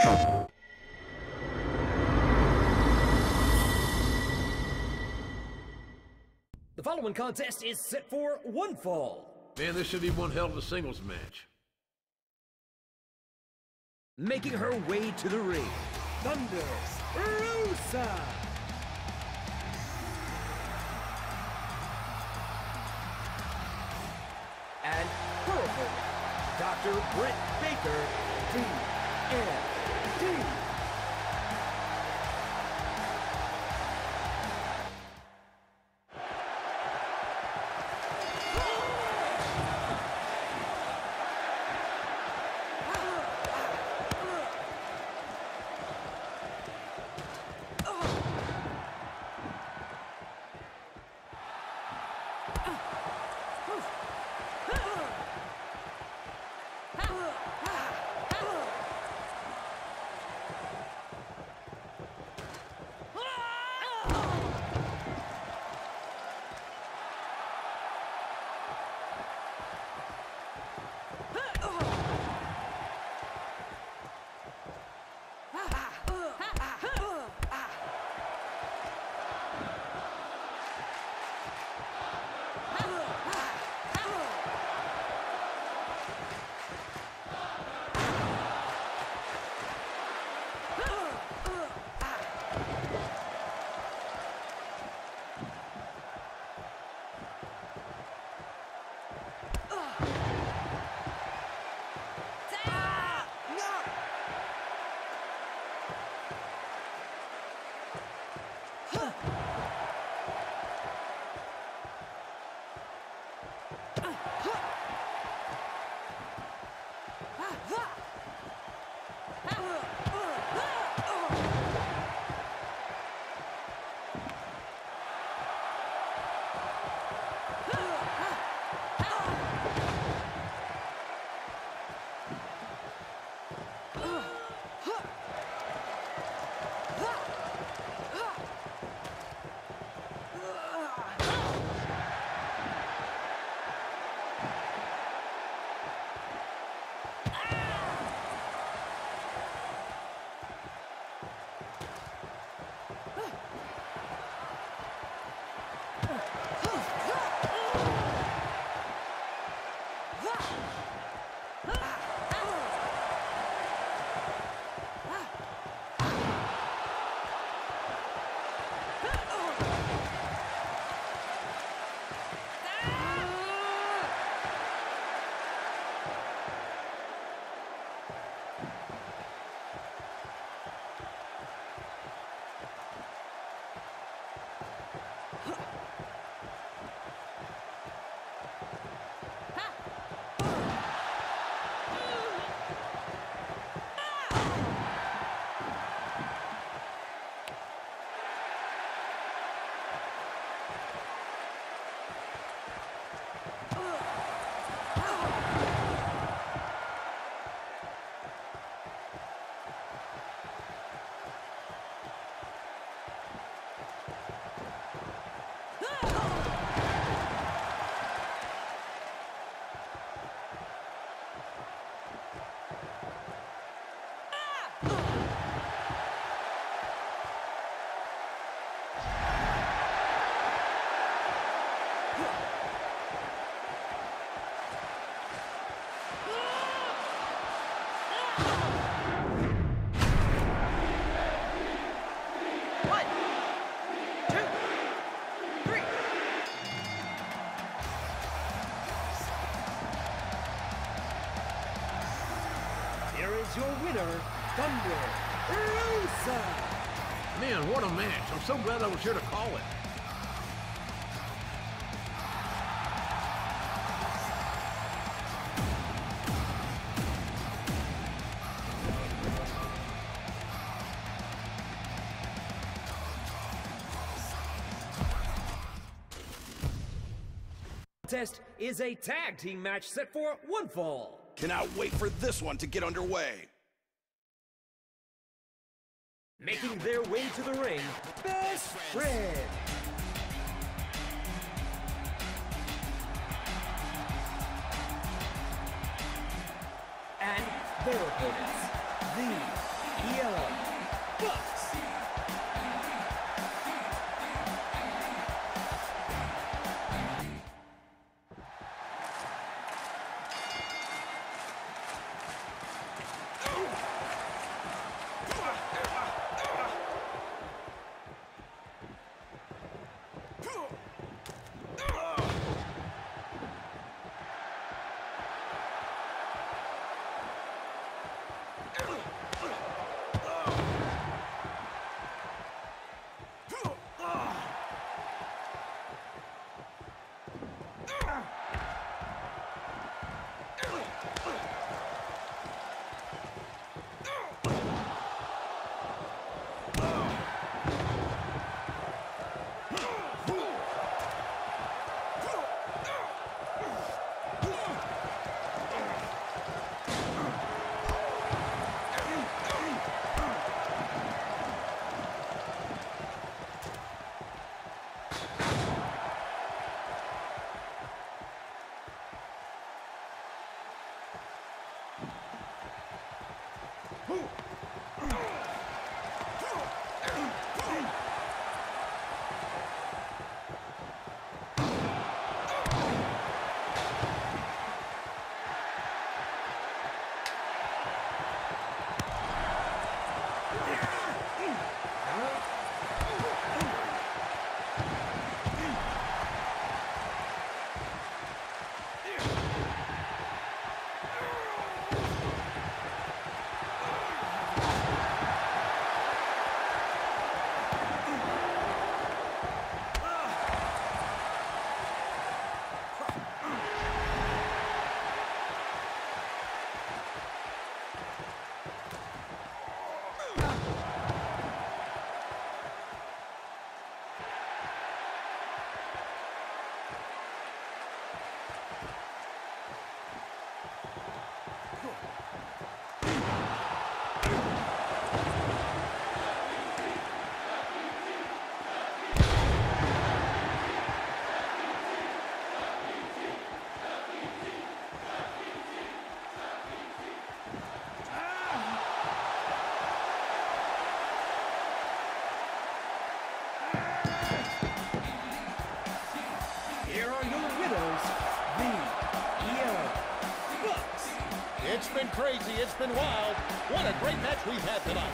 The following contest is set for one fall. Man, this should be one hell of a singles match. Making her way to the ring, Thunder Rosa! And her opponent, Dr. Britt Baker, D.M. 15. Is your winner, Thunder Rosa. Man, what a match. I'm so glad I was here to call it. Contest is a tag team match set for one fall. Cannot wait for this one to get underway. Making their way to the ring, Best Friend. And their opponents, the Here crazy. It's been wild. What a great match we've had tonight.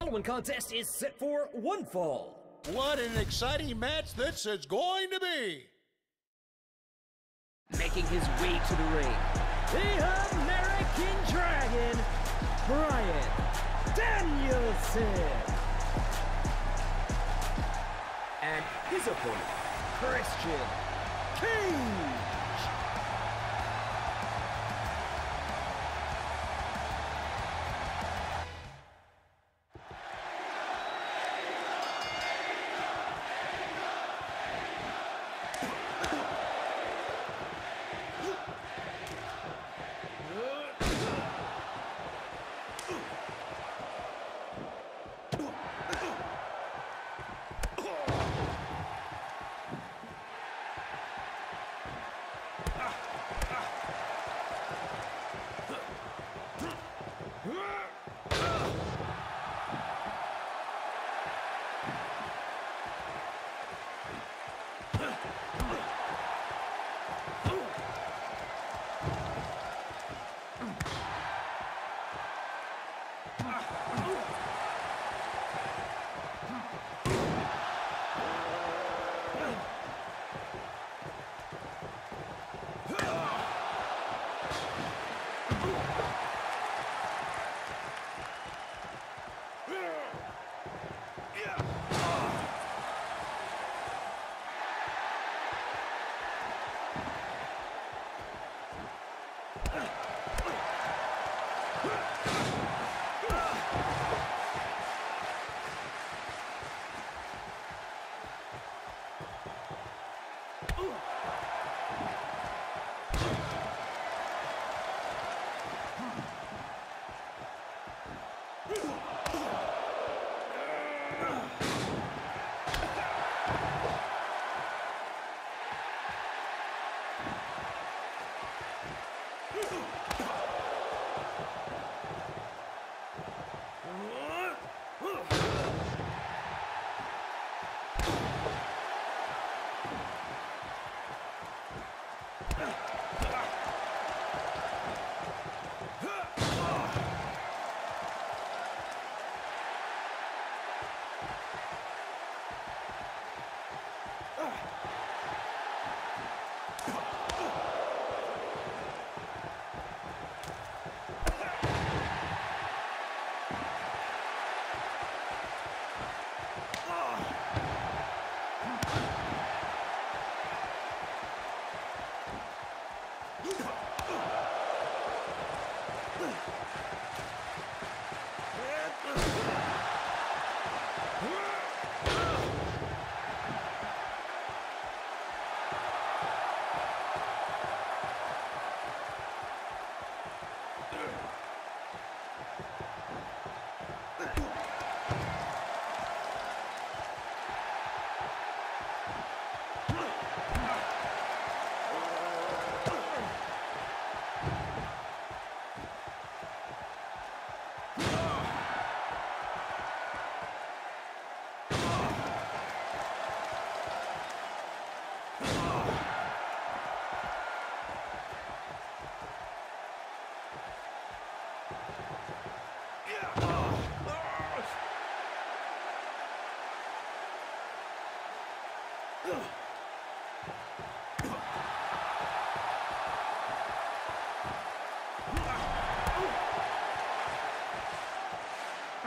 The following contest is set for one fall. What an exciting match this is going to be. Making his way to the ring, the American Dragon, Bryan Danielson. And his opponent, Christian Cage.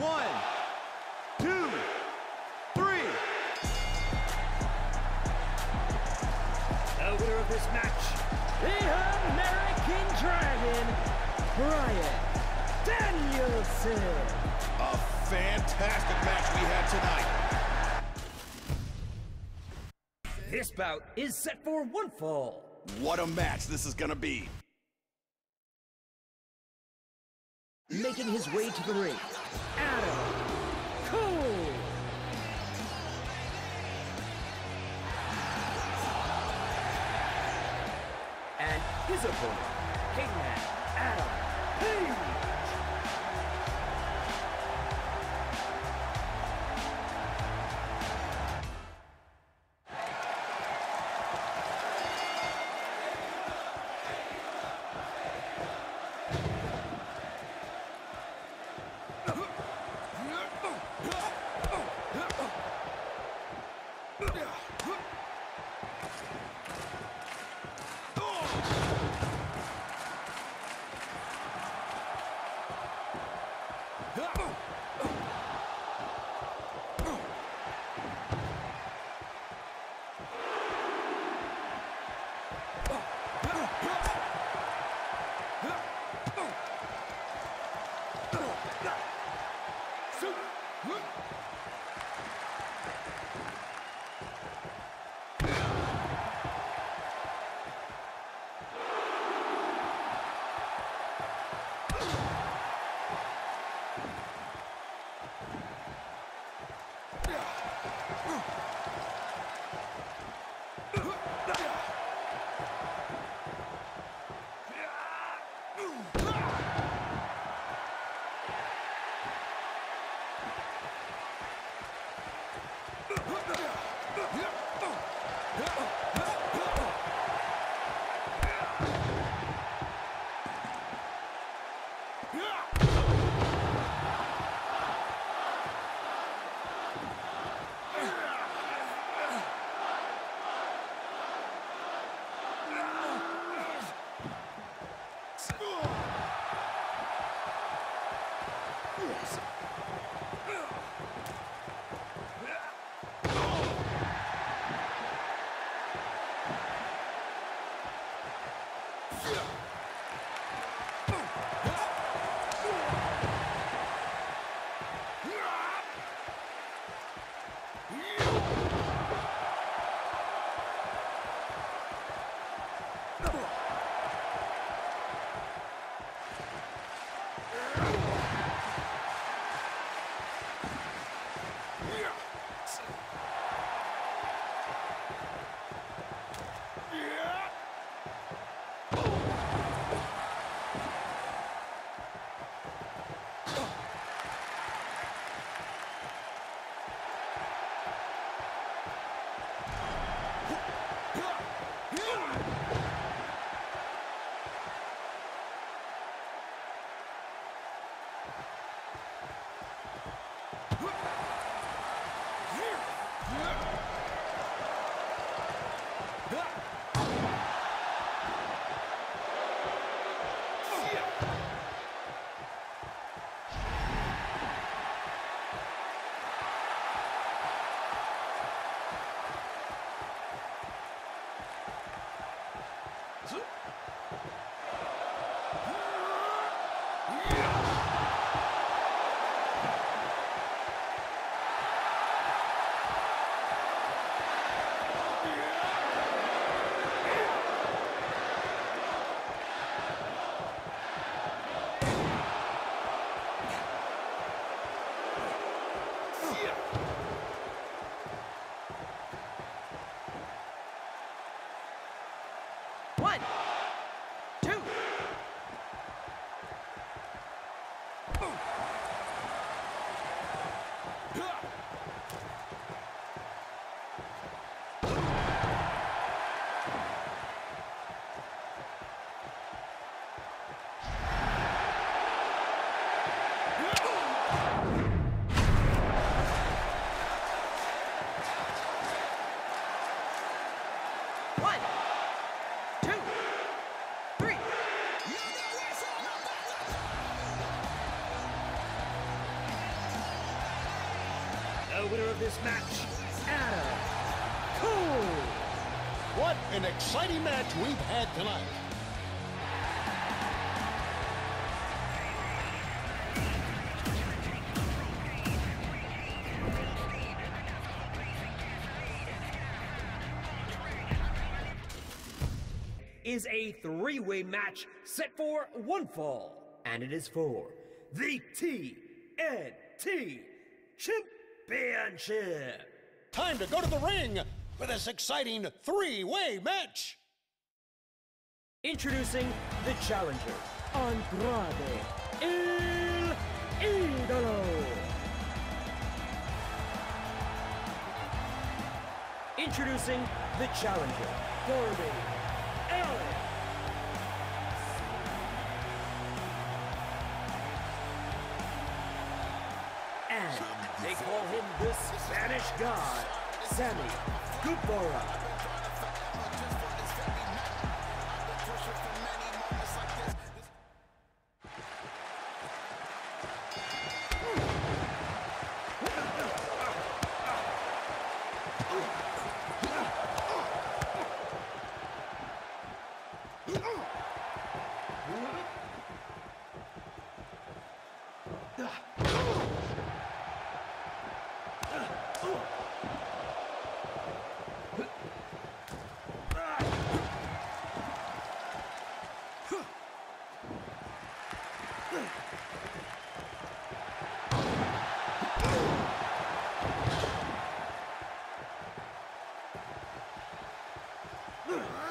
One, two, three. The winner of this match, the American Dragon, Bryan Danielson. A fantastic match we had tonight. This bout is set for one fall. What a match this is gonna be. Making his way to the ring, Adam Cole. And his opponent, Hangman Adam Page. Huh. Yeah. One, exciting match we've had tonight. is a three-way match set for one fall, and it is for the TNT Championship. Time to go to the ring for this exciting three-way match. Introducing the challenger, Andrade El Idolo. Introducing the challenger, Darby Allin. And they call him the Spanish God, Sammy Guevara. One,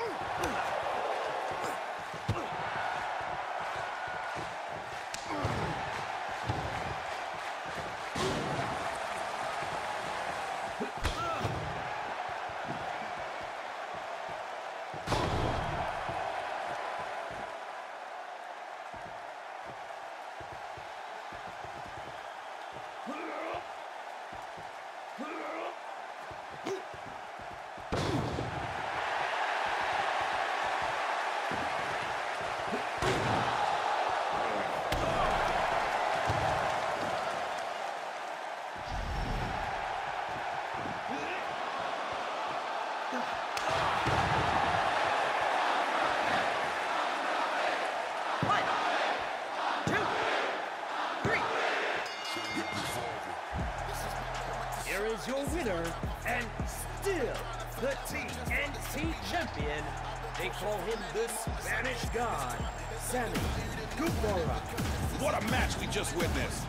Ooh. Your winner, and still the TNT champion. They call him the Spanish God, Sammy Guevara. What a match we just witnessed.